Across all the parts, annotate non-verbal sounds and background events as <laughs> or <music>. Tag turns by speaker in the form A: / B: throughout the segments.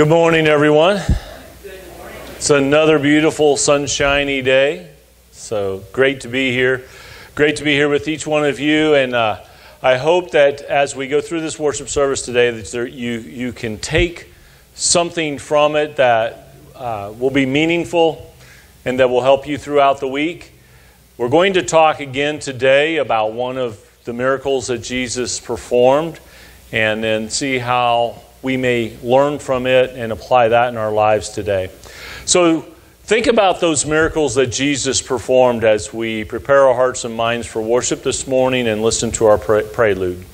A: Good morning, everyone. It's another beautiful, sunshiny day. So great to be here. Great to be here with each one of you. And uh, I hope that as we go through this worship service today, that there, you, you can take something from it that uh, will be meaningful and that will help you throughout the week. We're going to talk again today about one of the miracles that Jesus performed and then see how we may learn from it and apply that in our lives today. So, think about those miracles that Jesus performed as we prepare our hearts and minds for worship this morning and listen to our prelude.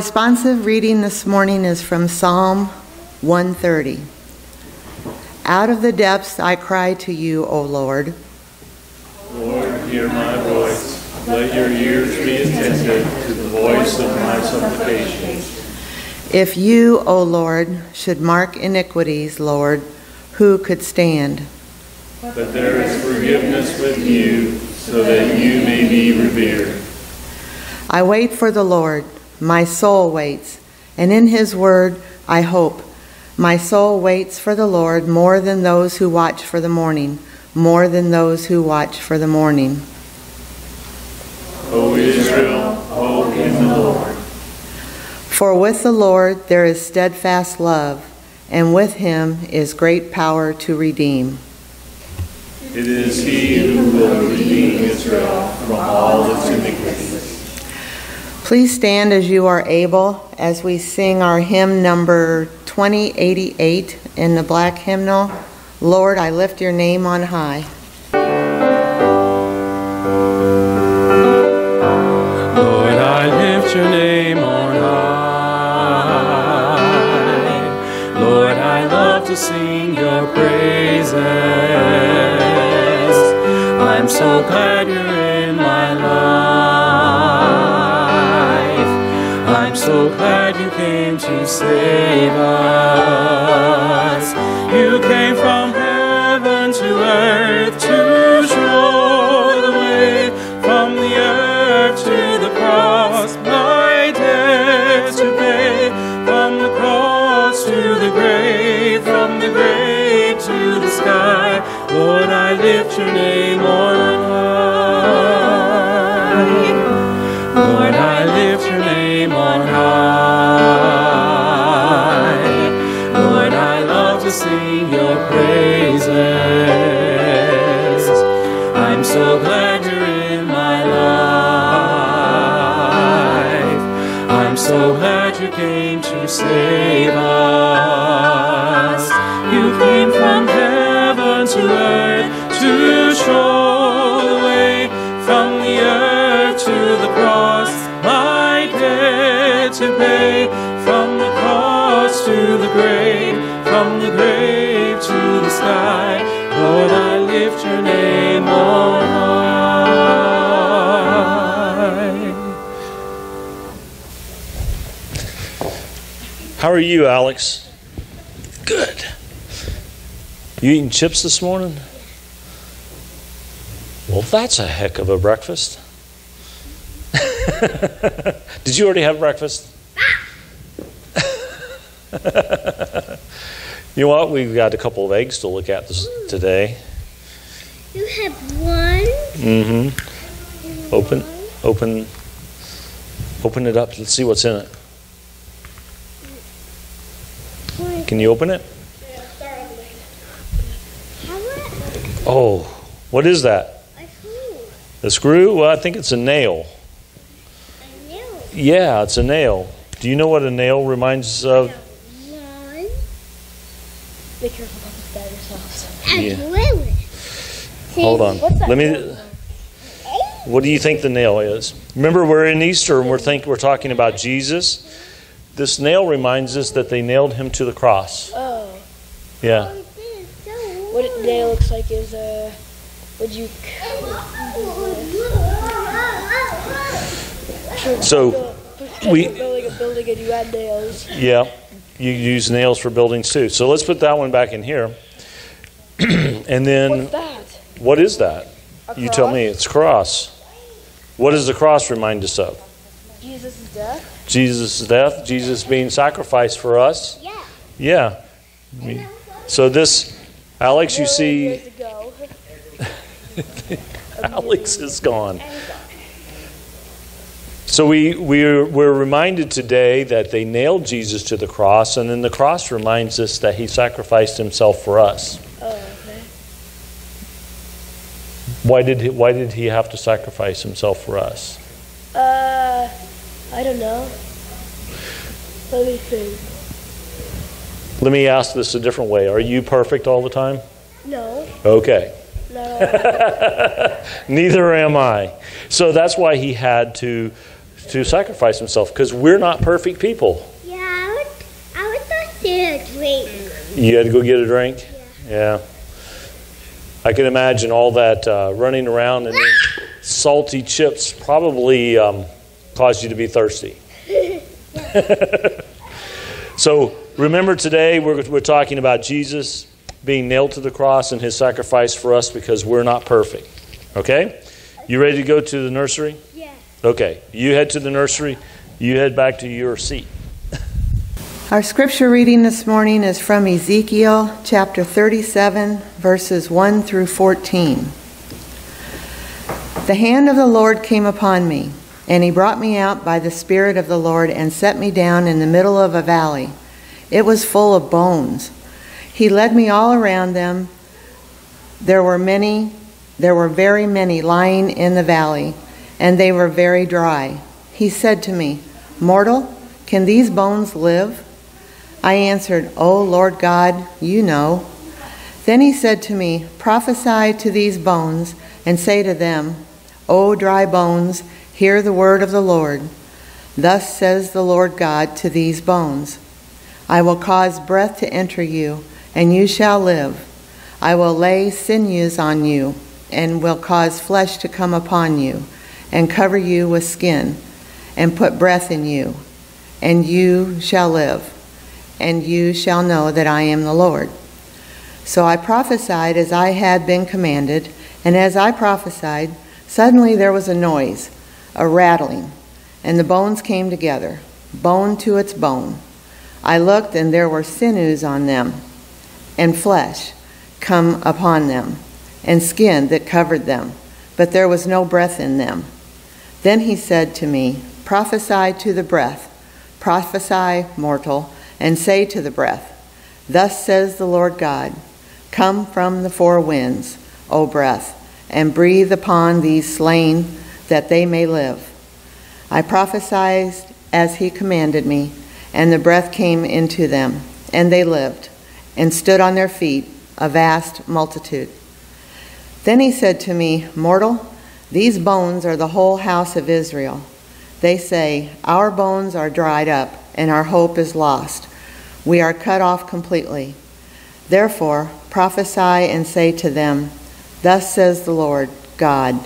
B: Responsive reading this morning is from Psalm 130. Out of the depths I cry to you, O Lord.
A: Lord, hear my voice. Let your ears be attentive to the voice of my supplications.
B: If you, O Lord, should mark iniquities, Lord, who could stand?
A: But there is forgiveness with you, so that you may be revered.
B: I wait for the Lord, my soul waits, and in his word I hope. My soul waits for the Lord more than those who watch for the morning, more than those who watch for the morning.
A: O Israel, hope in the Lord.
B: For with the Lord there is steadfast love, and with him is great power to redeem.
A: It is he who will redeem Israel from all its iniquities.
B: Please stand as you are able as we sing our hymn number 2088 in the black hymnal. Lord, I lift your name on high.
C: Lord, I lift your name on high. Lord, I love to sing your praises. I'm so glad you're so glad you came to save us. You came from heaven to earth to show the way from the earth to the cross. My debt to pay from the cross to the grave, from the grave to the sky. Lord, I lift your name on high. Lord, I lift your name on high. Lord, I love to sing your praises. I'm so
A: are you, Alex? Good. You eating chips this morning? Well, that's a heck of a breakfast. <laughs> Did you already have breakfast? <laughs> you know what? We've got a couple of eggs to look at this, today.
D: You have one.
A: Mm-hmm. Open, open, open it up. Let's see what's in it. Can you open it? Oh, what is that?
D: A screw.
A: A screw? Well, I think it's a nail.
D: A nail.
A: Yeah, it's a nail. Do you know what a nail reminds us of?
D: One.
E: Be careful.
A: Yeah. Hold on. Let me. What do you think the nail is? Remember, we're in Easter and we're think we're talking about Jesus. This nail reminds us that they nailed him to the cross.
E: Oh,
A: Yeah.
D: Oh, this is so
E: what it nail looks like is uh, would you?
A: So we-
E: building a building and you add nails.
A: Yeah, you use nails for buildings too. So let's put that one back in here. <clears throat> and then,
E: What's that?
A: what is that?
E: A
A: You tell me. It's cross. What does the cross remind us of?
E: Jesus' death.
A: Jesus' death, Jesus being sacrificed for us.
D: Yeah.
A: Yeah. I mean, So this, Alex, you see. <laughs> Alex is gone. So we, we're, we're reminded today that they nailed Jesus to the cross, and then the cross reminds us that he sacrificed himself for us.
E: Oh, okay.
A: Why did he, why did he have to sacrifice himself for us?
E: Uh, I don't know. Let me think.
A: Let me ask this a different way. Are you perfect all the time?
E: No,
A: Okay.
E: not all. <laughs>
A: Neither am I. So that's why he had to to sacrifice himself because we're not perfect people.
D: Yeah, I would, I would not say a drink.
A: You had to go get a drink? Yeah. yeah. I can imagine all that uh, running around and <laughs> salty chips probably um, caused you to be thirsty. <laughs> so remember today we're, we're talking about Jesus.
F: being nailed to the cross and his sacrifice for us because we're not perfect. Okay? You ready to go to the nursery?
G: Yeah.
F: Okay. You head to the nursery. You head back to your seat. <laughs>
B: Our scripture reading this morning is from Ezekiel chapter 37, verses 1 through 14. The hand of the Lord came upon me, and he brought me out by the Spirit of the Lord and set me down in the middle of a valley. It was full of bones. He led me all around them. There were many, there were very many lying in the valley, and they were very dry. He said to me, Mortal, can these bones live? I answered, O Lord God, you know. Then he said to me, Prophesy to these bones, and say to them, O dry bones, hear the word of the Lord. Thus says the Lord God to these bones I will cause breath to enter you, and you shall live. I will lay sinews on you, and will cause flesh to come upon you, and cover you with skin, and put breath in you, and you shall live and you shall know that I am the Lord. So I prophesied as I had been commanded, and as I prophesied, suddenly there was a noise, a rattling, and the bones came together, bone to its bone. I looked, and there were sinews on them, and flesh come upon them, and skin that covered them, but there was no breath in them. Then he said to me, Prophesy to the breath, prophesy, mortal and say to the breath, Thus says the Lord God, Come from the four winds, O breath, and breathe upon these slain, that they may live. I prophesied as he commanded me, and the breath came into them, and they lived, and stood on their feet, a vast multitude. Then he said to me, Mortal, these bones are the whole house of Israel. They say, Our bones are dried up, and our hope is lost. We are cut off completely. Therefore, prophesy and say to them, Thus says the Lord God,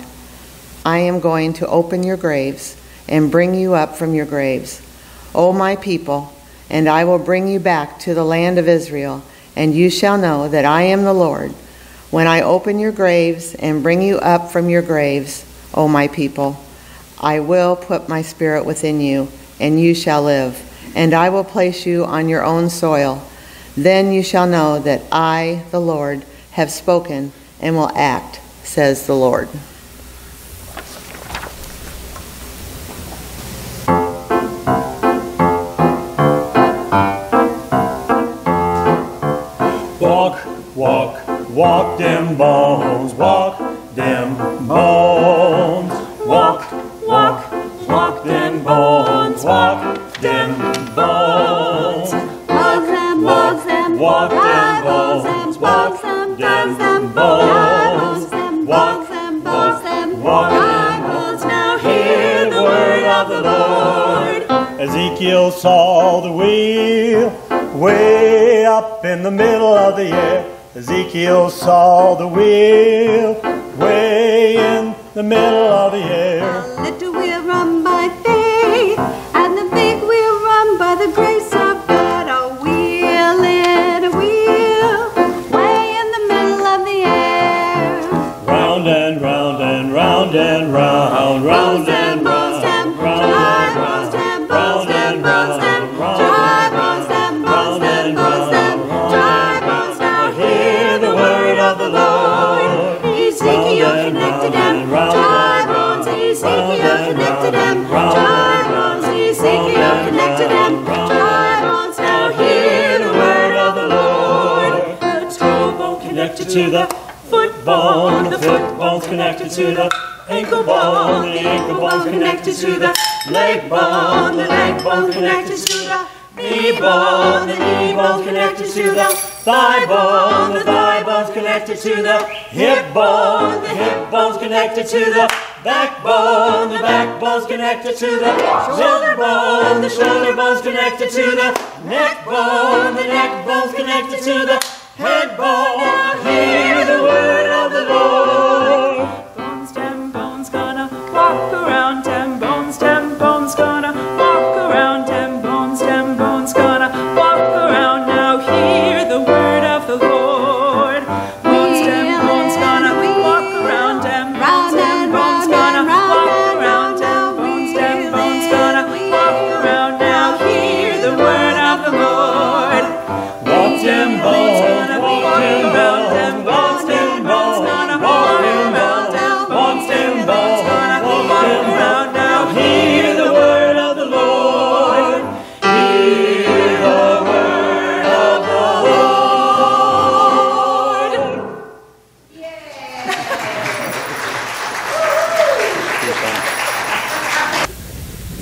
B: I am going to open your graves and bring you up from your graves, O my people, and I will bring you back to the land of Israel, and you shall know that I am the Lord. When I open your graves and bring you up from your graves, O my people, I will put my spirit within you, and you shall live and I will place you on your own soil. Then you shall know that I, the Lord, have spoken and will act, says the Lord.
A: Walk, them bones, walk them bones. Walk, walk, walk them bones, walk them bones.
D: Walk them, walk them,
A: Walk them bones, walk
D: them,
A: them
D: dance them,
A: bones.
D: Them,
A: Walk,
D: walk them, bones them,
A: walk them
D: bones now hear the word of the Lord.
A: Ezekiel saw the wheel way up in the middle of the air. Ezekiel saw the wheel way in the middle of the air. To the foot bone, the foot bone's connected to the ankle bone, the ankle bone's connected to the leg bone, the leg bone connected to the knee bone, the knee bone's connected to the thigh bone, the thigh bone's connected to the hip bone, the hip bone's connected to the backbone, the backbone's connected to the shoulder bone, the shoulder bone's connected to the neck bone, the neck bone's connected to the head. Now hear the word of the Lord.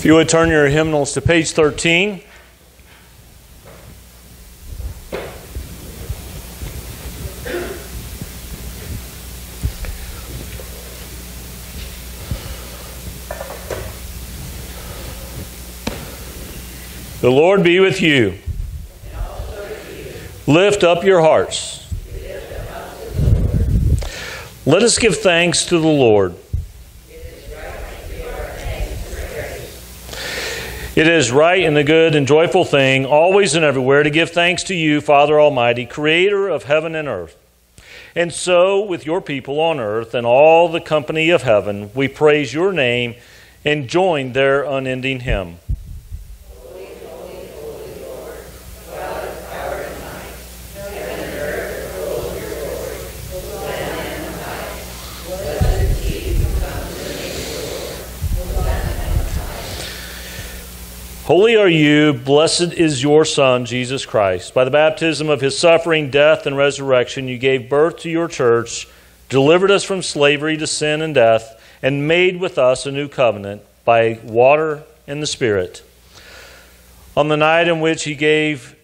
A: If you would turn your hymnals to page 13. The Lord be with you. Lift up your hearts. Let us give thanks to the Lord. It is right and a good and joyful thing, always and everywhere, to give thanks to you, Father Almighty, creator of heaven and earth. And so, with your people on earth and all the company of heaven, we praise your name and join their unending hymn. Holy are you, blessed is your Son, Jesus Christ. By the baptism of his suffering, death, and resurrection, you gave birth to your church, delivered us from slavery to sin and death, and made with us a new covenant by water and the Spirit. On the night in which he gave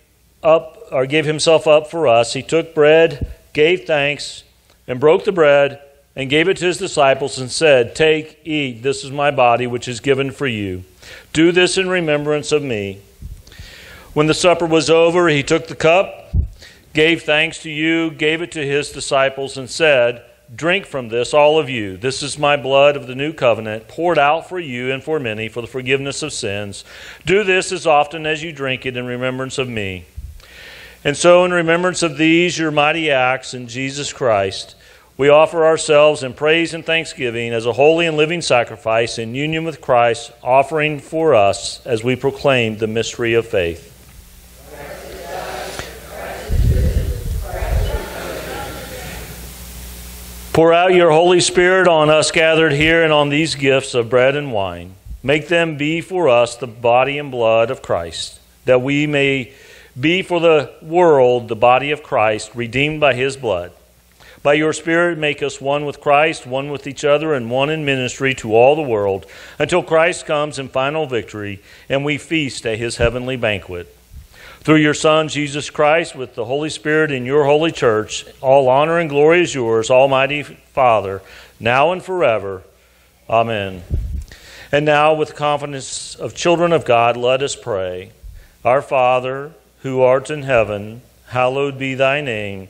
A: up or gave himself up for us, he took bread, gave thanks, and broke the bread, and gave it to his disciples, and said, Take, eat, this is my body, which is given for you. Do this in remembrance of me. When the supper was over, he took the cup, gave thanks to you, gave it to his disciples, and said, Drink from this, all of you. This is my blood of the new covenant, poured out for you and for many for the forgiveness of sins. Do this as often as you drink it in remembrance of me. And so, in remembrance of these, your mighty acts in Jesus Christ, we offer ourselves in praise and thanksgiving as a holy and living sacrifice in union with Christ, offering for us as we proclaim the mystery of faith. Pour out your Holy Spirit on us gathered here and on these gifts of bread and wine. Make them be for us the body and blood of Christ, that we may be for the world the body of Christ, redeemed by his blood. By your Spirit, make us one with Christ, one with each other, and one in ministry to all the world, until Christ comes in final victory and we feast at his heavenly banquet. Through your Son, Jesus Christ, with the Holy Spirit in your holy church, all honor and glory is yours, Almighty Father, now and forever. Amen. And now, with confidence of children of God, let us pray. Our Father, who art in heaven, hallowed be thy name.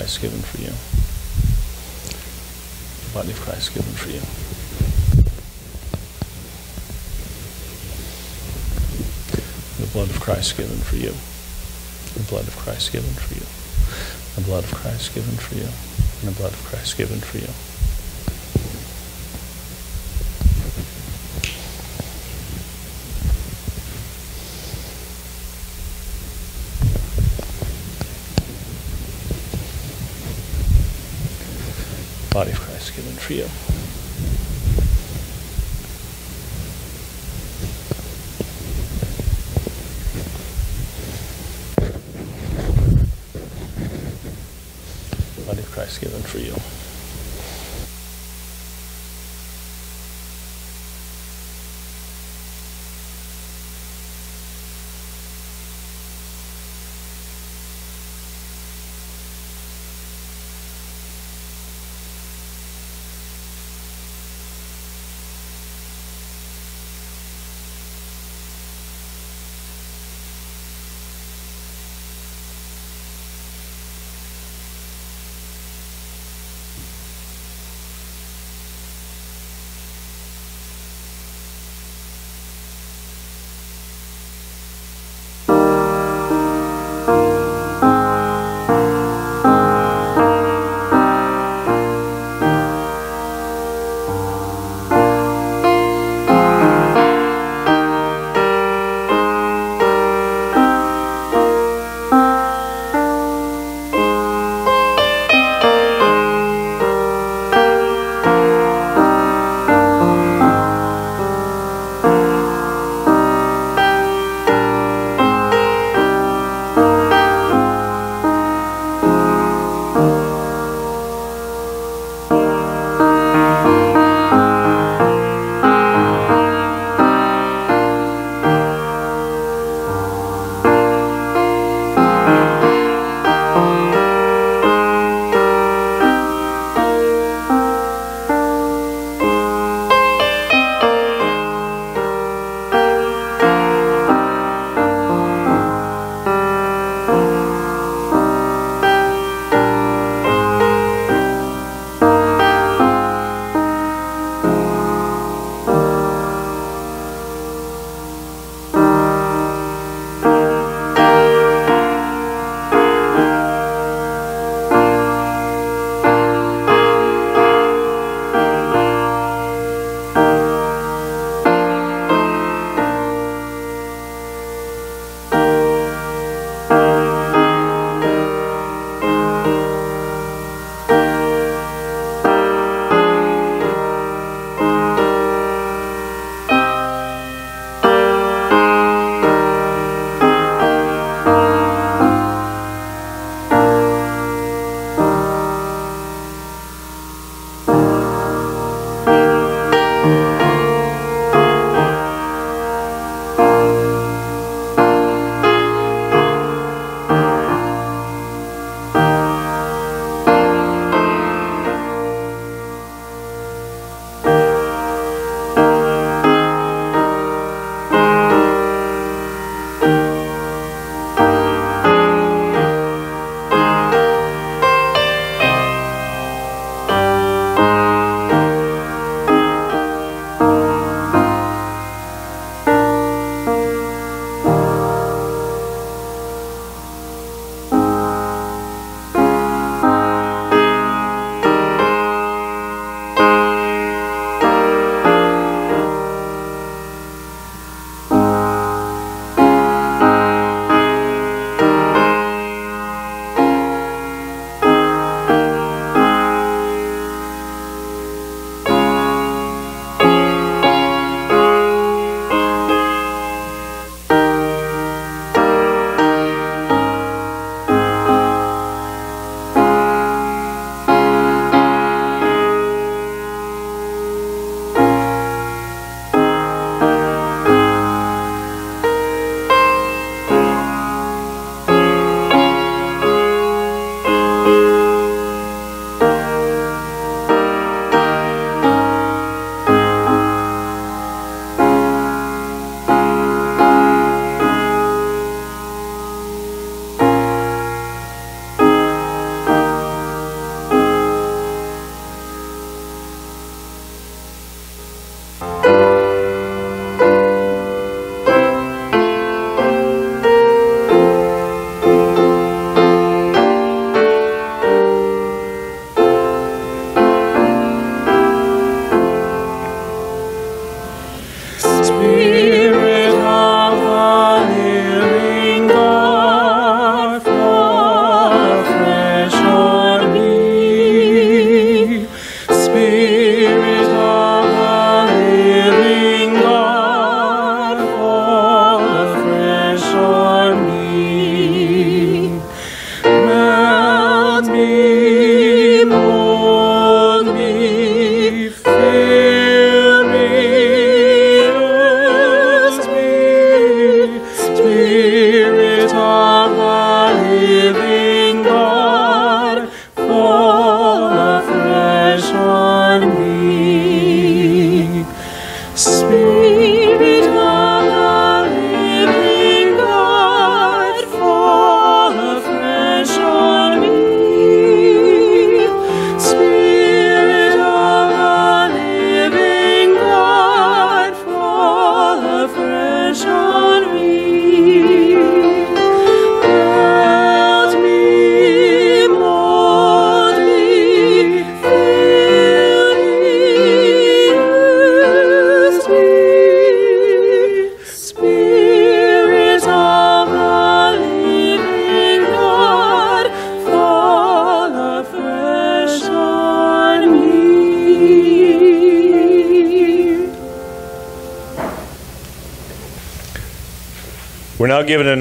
A: Christ given for you. The body of Christ given for you. The blood of Christ given for you. The blood of Christ given for you. The blood of Christ given for you. And the blood of Christ given for you. For you. Body Christ given for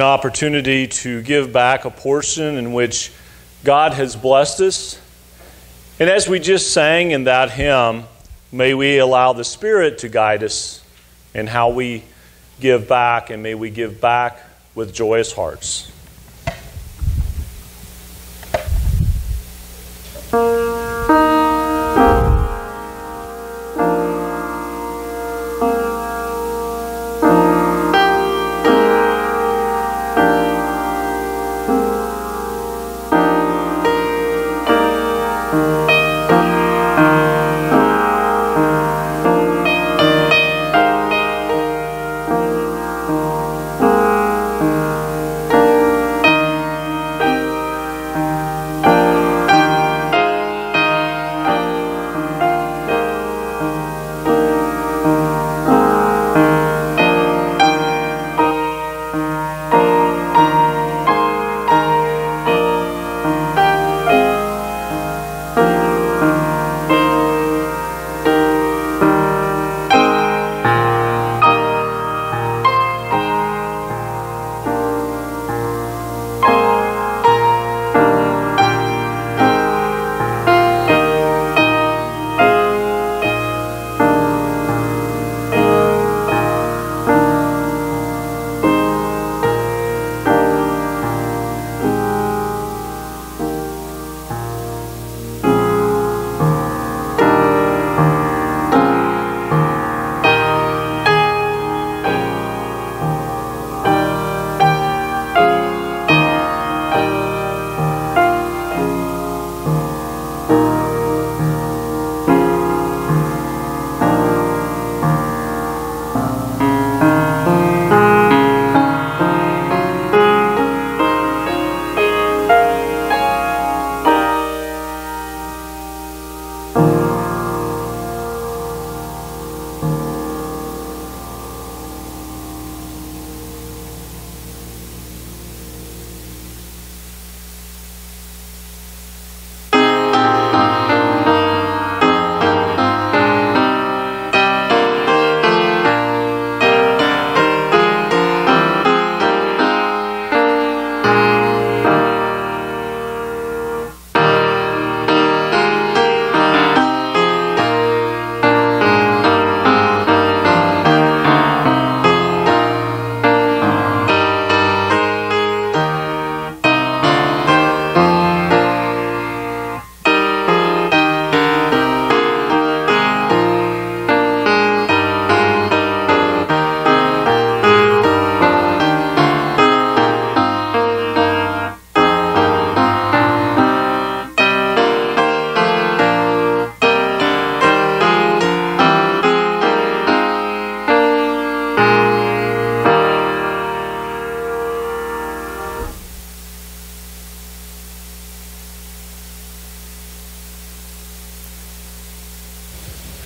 A: an opportunity to give back a portion in which God has blessed us. And as we just sang in that hymn, may we allow the Spirit to guide us in how we give back, and may we give back with joyous hearts.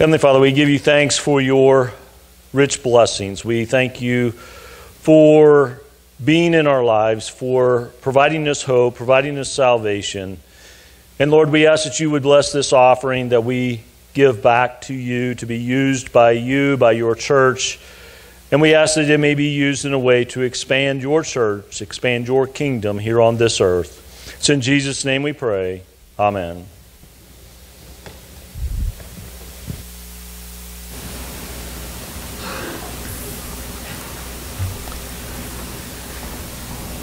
A: Heavenly Father, we give you thanks for your rich blessings. We thank you for being in our lives, for providing us hope, providing us salvation. And Lord, we ask that you would bless this offering that we give back to you to be used by you, by your church. And we ask that it may be used in a way to expand your church, expand your kingdom here on this earth. It's in Jesus' name we pray. Amen.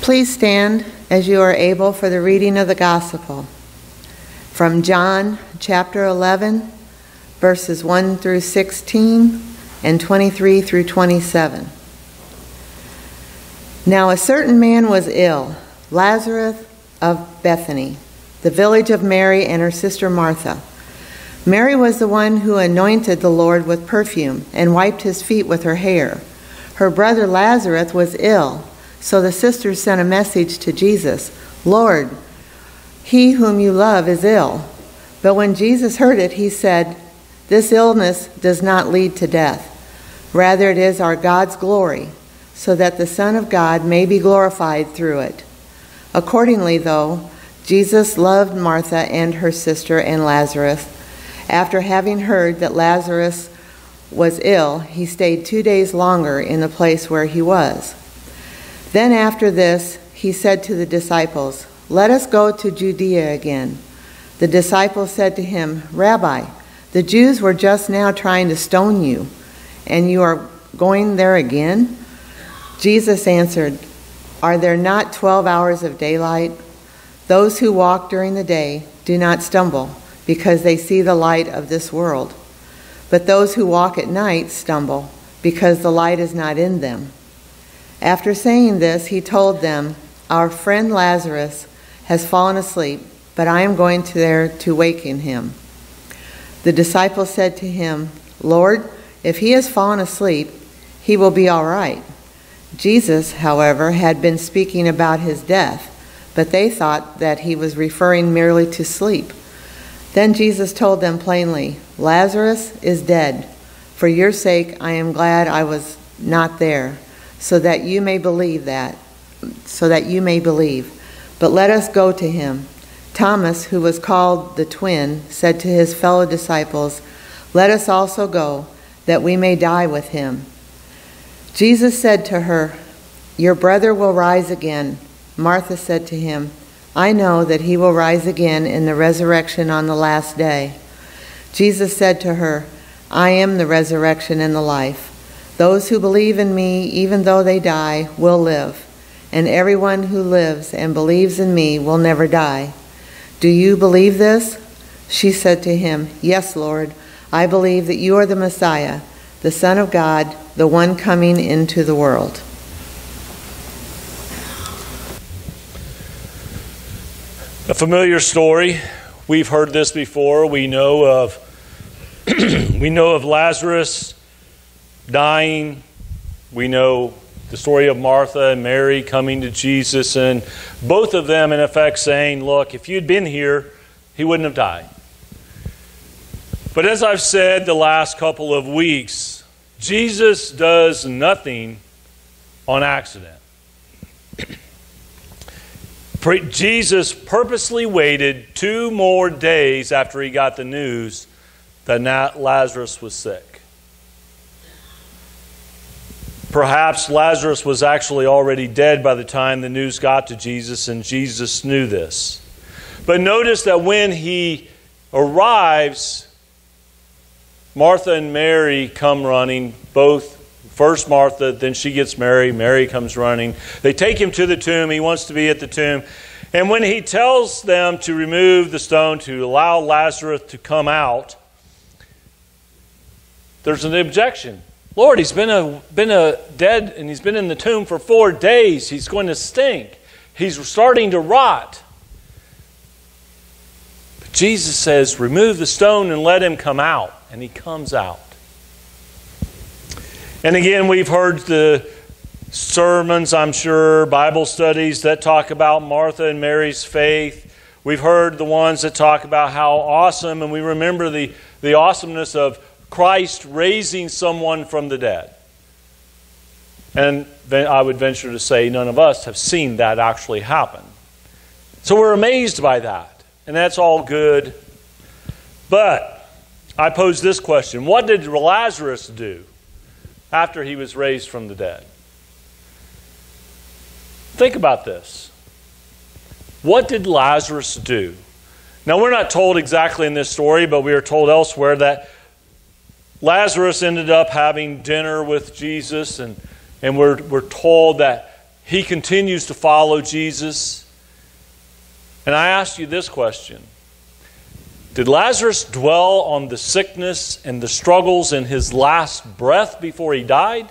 B: Please stand as you are able for the reading of the gospel from John chapter 11, verses 1 through 16 and 23 through 27. Now a certain man was ill, Lazarus of Bethany, the village of Mary and her sister Martha. Mary was the one who anointed the Lord with perfume and wiped his feet with her hair. Her brother Lazarus was ill. So the sisters sent a message to Jesus Lord, he whom you love is ill. But when Jesus heard it, he said, This illness does not lead to death. Rather, it is our God's glory, so that the Son of God may be glorified through it. Accordingly, though, Jesus loved Martha and her sister and Lazarus. After having heard that Lazarus was ill, he stayed two days longer in the place where he was. Then after this, he said to the disciples, Let us go to Judea again. The disciples said to him, Rabbi, the Jews were just now trying to stone you, and you are going there again? Jesus answered, Are there not twelve hours of daylight? Those who walk during the day do not stumble, because they see the light of this world. But those who walk at night stumble, because the light is not in them. After saying this, he told them, Our friend Lazarus has fallen asleep, but I am going to there to waken him. The disciples said to him, Lord, if he has fallen asleep, he will be all right. Jesus, however, had been speaking about his death, but they thought that he was referring merely to sleep. Then Jesus told them plainly, Lazarus is dead. For your sake, I am glad I was not there, so that you may believe that, so that you may believe. But let us go to him. Thomas, who was called the twin, said to his fellow disciples, Let us also go, that we may die with him. Jesus said to her, Your brother will rise again. Martha said to him, I know that he will rise again in the resurrection on the last day. Jesus said to her, I am the resurrection and the life. Those who believe in me, even though they die, will live, and everyone who lives and believes in me will never die. Do you believe this? She said to him, Yes, Lord. I believe that you are the Messiah, the Son of God, the one coming into the world.
A: A familiar story. We've heard this before. We know of <clears throat> we know of Lazarus dying. We know the story of Martha and Mary coming to Jesus and both of them in effect saying, "Look, if you'd been here, he wouldn't have died." But as I've said the last couple of weeks, Jesus does nothing on accident. Jesus purposely waited two more days after he got the news that Lazarus was sick. Perhaps Lazarus was actually already dead by the time the news got to Jesus, and Jesus knew this. But notice that when he arrives, Martha and Mary come running, both First Martha, then she gets Mary. Mary comes running. They take him to the tomb. He wants to be at the tomb. And when he tells them to remove the stone to allow Lazarus to come out, there's an objection. Lord, he's been a, been a dead and he's been in the tomb for four days. He's going to stink. He's starting to rot. But Jesus says, Remove the stone and let him come out. And he comes out. And again, we've heard the sermons, I'm sure, Bible studies that talk about Martha and Mary's faith. We've heard the ones that talk about how awesome, and we remember the, the awesomeness of Christ raising someone from the dead. And then I would venture to say none of us have seen that actually happen. So we're amazed by that, and that's all good. But I pose this question What did Lazarus do? after he was raised from the dead. Think about this. What did Lazarus do? Now, we're not told exactly in this story, but we are told elsewhere that Lazarus ended up having dinner with Jesus, and, and we're, we're told that he continues to follow Jesus. And I ask you this question did Lazarus dwell on the sickness and the struggles in his last breath before he died?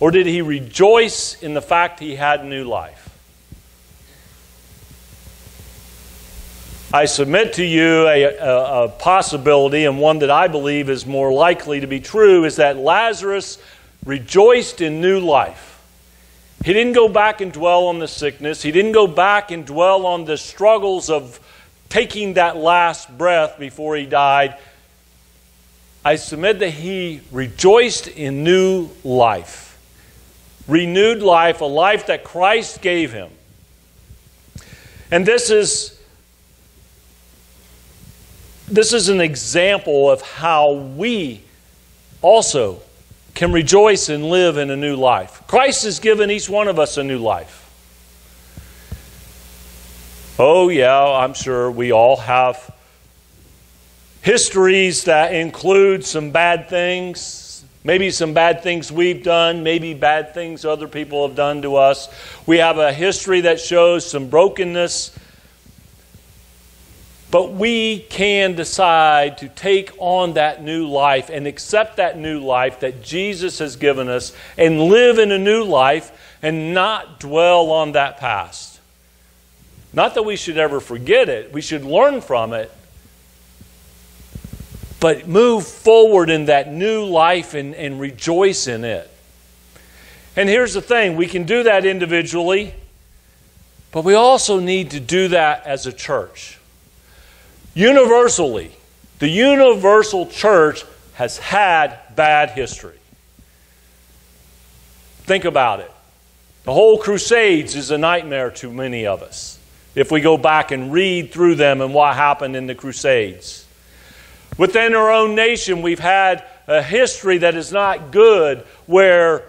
A: Or did he rejoice in the fact he had new life? I submit to you a, a, a, possibility, and one that I believe is more likely to be true, is that Lazarus rejoiced in new life. He didn't go back and dwell on the sickness, he didn't go back and dwell on the struggles of taking that last breath before he died, I submit that he rejoiced in new life, renewed life, a life that Christ gave him. And this is this is an example of how we also can rejoice and live in a new life. Christ has given each one of us a new life. Oh, yeah, I'm sure we all have histories that include some bad things, maybe some bad things we've done, maybe bad things other people have done to us. We have a history that shows some brokenness. But we can decide to take on that new life and accept that new life that Jesus has given us and live in a new life and not dwell on that past. Not that we should ever forget it, we should learn from it, but move forward in that new life and, and rejoice in it. And here's the thing we can do that individually, but we also need to do that as a church. Universally, the universal church has had bad history. Think about it. The whole Crusades is a nightmare to many of us if we go back and read through them and what happened in the Crusades. Within our own nation, we've had a history that is not good where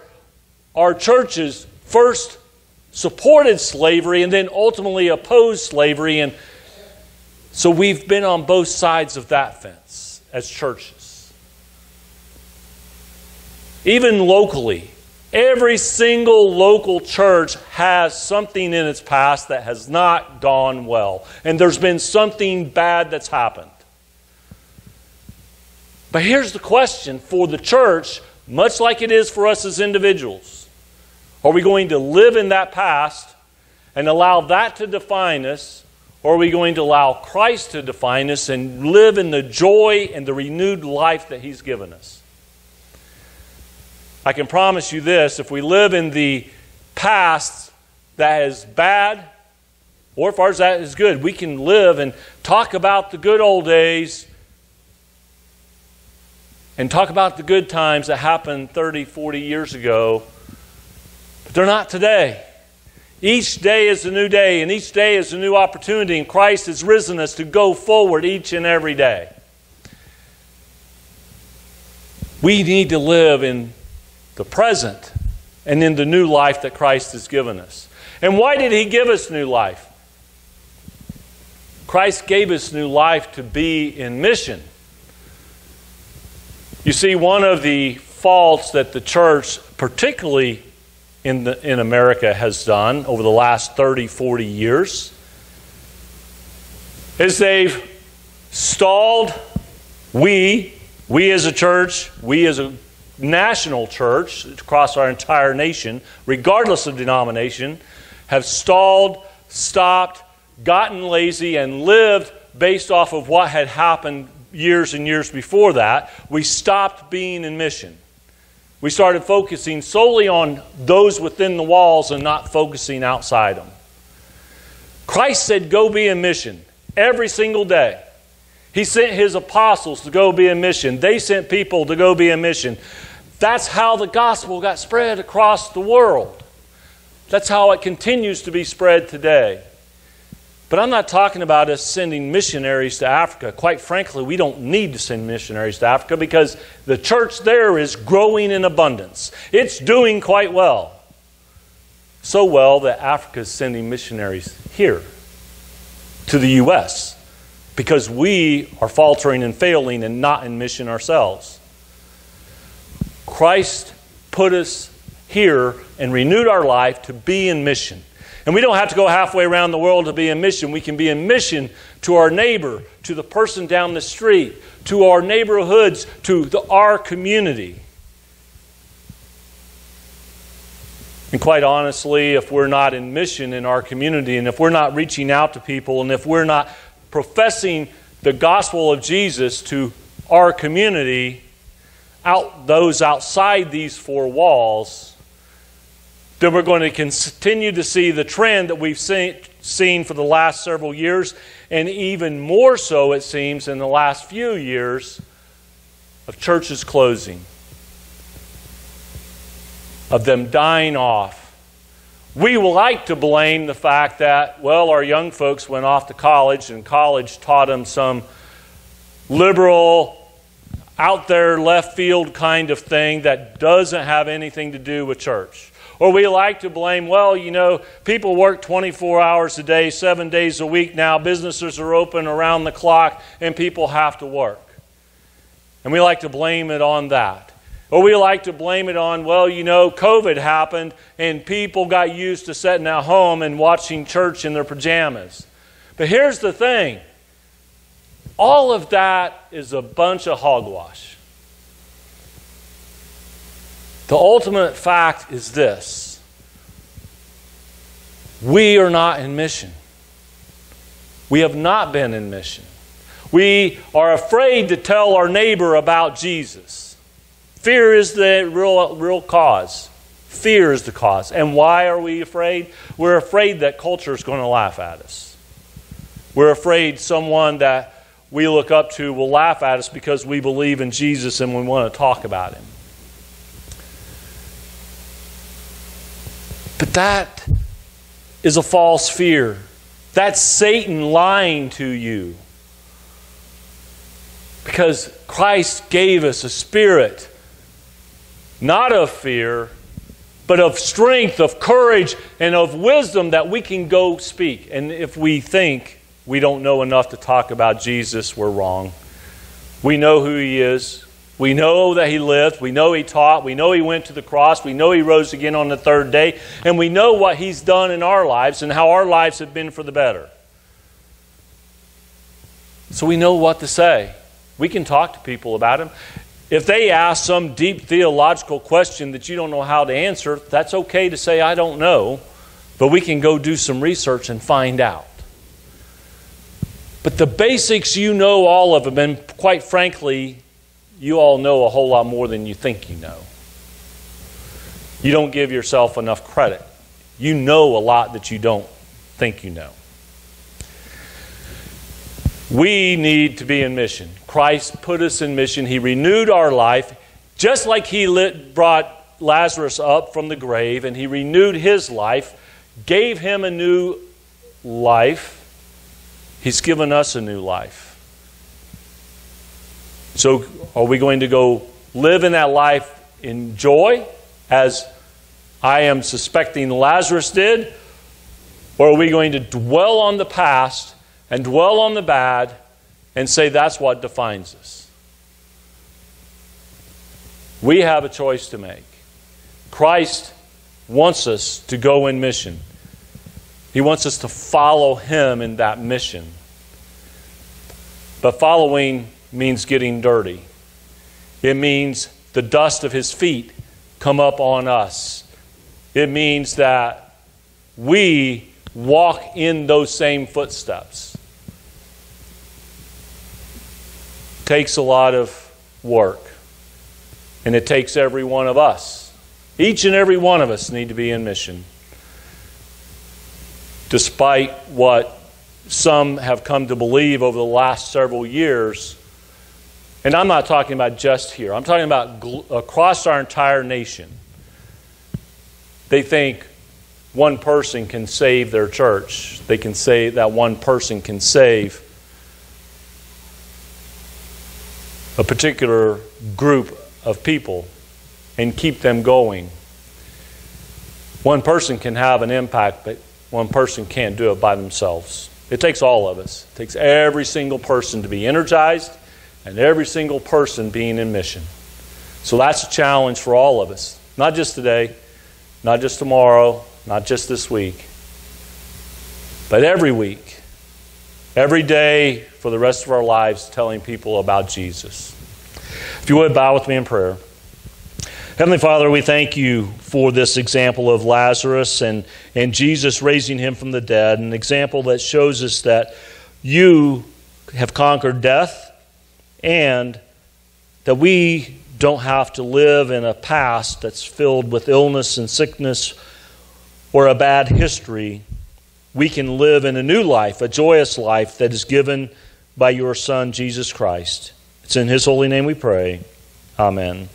A: our churches first supported slavery and then ultimately opposed slavery. And so we've been on both sides of that fence as churches. Even locally, Every single local church has something in its past that has not gone well, and there's been something bad that's happened. But here's the question for the church, much like it is for us as individuals Are we going to live in that past and allow that to define us, or are we going to allow Christ to define us and live in the joy and the renewed life that He's given us? I can promise you this if we live in the past that is bad, or far as that is good, we can live and talk about the good old days and talk about the good times that happened 30, 40 years ago, but they're not today. Each day is a new day, and each day is a new opportunity, and Christ has risen us to go forward each and every day. We need to live in the present, and in the new life that Christ has given us. And why did He give us new life? Christ gave us new life to be in mission. You see, one of the faults that the church, particularly in, the, in America, has done over the last 30, 40 years is they've stalled. We, we as a church, we as a national church across our entire nation, regardless of denomination, have stalled, stopped, gotten lazy, and lived based off of what had happened years and years before that. We stopped being in mission. We started focusing solely on those within the walls and not focusing outside them. Christ said, Go be in mission every single day. He sent his apostles to go be in mission. They sent people to go be in mission. That's how the gospel got spread across the world. That's how it continues to be spread today. But I'm not talking about us sending missionaries to Africa. Quite frankly, we don't need to send missionaries to Africa because the church there is growing in abundance. It's doing quite well. So well that Africa is sending missionaries here to the U.S. because we are faltering and failing and not in mission ourselves. Christ put us here and renewed our life to be in mission. And we don't have to go halfway around the world to be in mission. We can be in mission to our neighbor, to the person down the street, to our neighborhoods, to the, our community. And quite honestly, if we're not in mission in our community, and if we're not reaching out to people, and if we're not professing the gospel of Jesus to our community, out those outside these four walls, then we're going to continue to see the trend that we've seen, seen for the last several years, and even more so, it seems, in the last few years of churches closing, of them dying off. We like to blame the fact that, well, our young folks went off to college and college taught them some liberal out there left field kind of thing that doesn't have anything to do with church. Or we like to blame, well, you know, people work 24 hours a day, seven days a week now. Businesses are open around the clock, and people have to work. And we like to blame it on that. Or we like to blame it on, well, you know, COVID happened and people got used to sitting at home and watching church in their pajamas. But here's the thing all of that is a bunch of hogwash. The ultimate fact is this we are not in mission. We have not been in mission. We are afraid to tell our neighbor about Jesus. Fear is the real, real cause. Fear is the cause. And why are we afraid? We're afraid that culture is going to laugh at us. We're afraid someone that we look up to will laugh at us because we believe in Jesus and we want to talk about him. But that is a false fear. That's Satan lying to you. Because Christ gave us a spirit, not of fear, but of strength, of courage, and of wisdom that we can go speak. And if we think we don't know enough to talk about Jesus, we're wrong. We know who he is. We know that he lived. We know he taught. We know he went to the cross. We know he rose again on the third day. And we know what he's done in our lives and how our lives have been for the better. So we know what to say. We can talk to people about him. If they ask some deep theological question that you don't know how to answer, that's okay to say, I don't know. But we can go do some research and find out. But the basics, you know all of them. And quite frankly, you all know a whole lot more than you think you know. You don't give yourself enough credit. You know a lot that you don't think you know. We need to be in mission. Christ put us in mission. He renewed our life, just like He lit, brought Lazarus up from the grave and He renewed his life, gave him a new life. He's given us a new life. So, are we going to go live in that life in joy, as I am suspecting Lazarus did? Or are we going to dwell on the past and dwell on the bad and say that's what defines us? We have a choice to make. Christ wants us to go in mission. He wants us to follow Him in that mission. But following means getting dirty. It means the dust of his feet come up on us. It means that we walk in those same footsteps. takes a lot of work. And it takes every one of us. Each and every one of us need to be in mission. Despite what some have come to believe over the last several years, and I'm not talking about just here, I'm talking about gl- across our entire nation. They think one person can save their church. They can say that one person can save a particular group of people and keep them going. One person can have an impact, but one person can't do it by themselves. It takes all of us. It takes every single person to be energized and every single person being in mission. So that's a challenge for all of us. Not just today, not just tomorrow, not just this week, but every week, every day for the rest of our lives, telling people about Jesus. If you would bow with me in prayer. Heavenly Father, we thank you for this example of Lazarus and, and Jesus raising him from the dead, an example that shows us that you have conquered death and that we don't have to live in a past that's filled with illness and sickness or a bad history. We can live in a new life, a joyous life that is given by your Son, Jesus Christ. It's in His holy name we pray. Amen.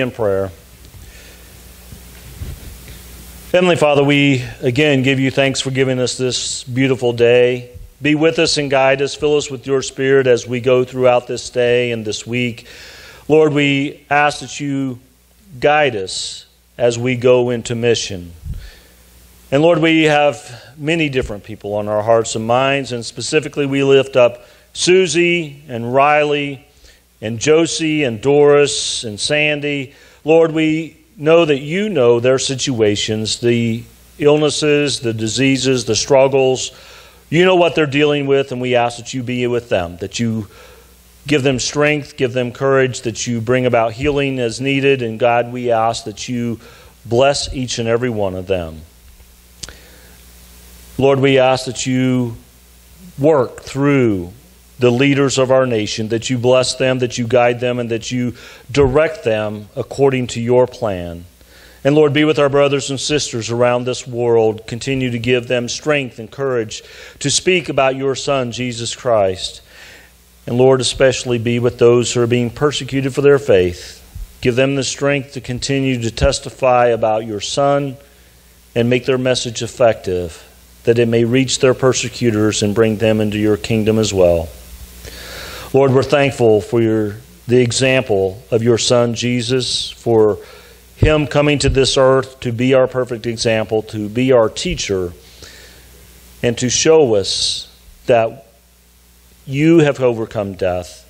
A: In prayer. Heavenly Father, we again give you thanks for giving us this beautiful day. Be with us and guide us. Fill us with your spirit as we go throughout this day and this week. Lord, we ask that you guide us as we go into mission. And Lord, we have many different people on our hearts and minds, and specifically we lift up Susie and Riley and Josie and Doris and Sandy. Lord, we know that you know their situations, the illnesses, the diseases, the struggles. You know what they're dealing with, and we ask that you be with them, that you give them strength, give them courage, that you bring about healing as needed. And God, we ask that you bless each and every one of them. Lord, we ask that you work through the leaders of our nation, that you bless them, that you guide them, and that you direct them according to your plan. And Lord, be with our brothers and sisters around this world. Continue to give them strength and courage to speak about your Son, Jesus Christ. And Lord, especially be with those who are being persecuted for their faith. Give them the strength to continue to testify about your Son and make their message effective, that it may reach their persecutors and bring them into your kingdom as well. Lord, we're thankful for your, the example of your Son, Jesus, for him coming to this earth to be our perfect example, to be our teacher, and to show us that you have overcome death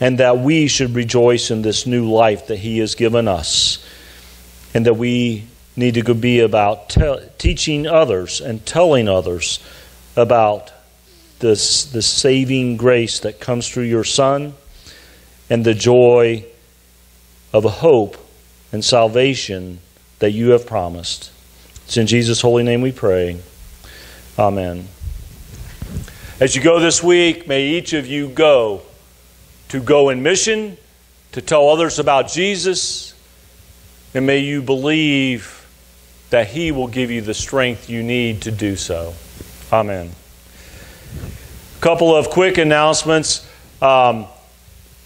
A: and that we should rejoice in this new life that he has given us, and that we need to be about te- teaching others and telling others about this, this saving grace that comes through your Son and the joy of a hope and salvation that you have promised. It's in Jesus' holy name we pray. Amen. As you go this week, may each of you go to go in mission, to tell others about Jesus, and may you believe that He will give you the strength you need to do so. Amen. Couple of quick announcements. Um,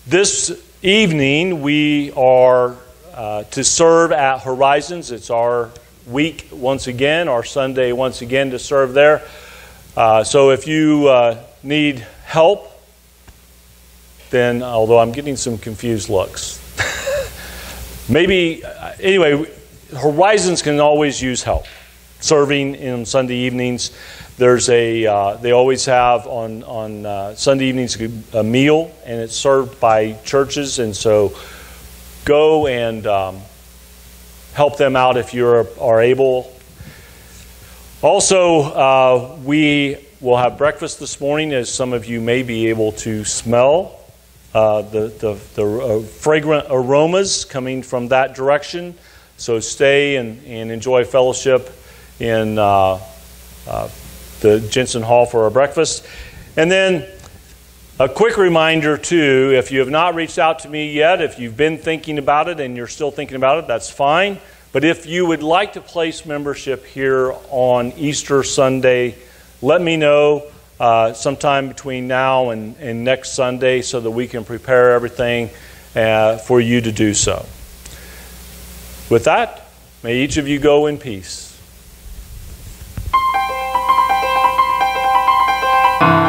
A: this evening, we are uh, to serve at Horizons. It's our week once again, our Sunday once again to serve there. Uh, so if you uh, need help, then although I'm getting some confused looks, <laughs> maybe, uh, anyway, Horizons can always use help. Serving in Sunday evenings, there's a uh, they always have on on uh, Sunday evenings a meal, and it's served by churches, and so go and um, help them out if you are able. Also, uh, we will have breakfast this morning, as some of you may be able to smell uh, the, the, the uh, fragrant aromas coming from that direction. So stay and, and enjoy fellowship in uh, uh, the Jensen Hall for our breakfast. And then a quick reminder, too, if you have not reached out to me yet, if you've been thinking about it and you're still thinking about it, that's fine. But if you would like to place membership here on Easter Sunday, let me know uh, sometime between now and, and, next Sunday so that we can prepare everything uh, for you to do so. With that, may each of you go in peace. Thank you.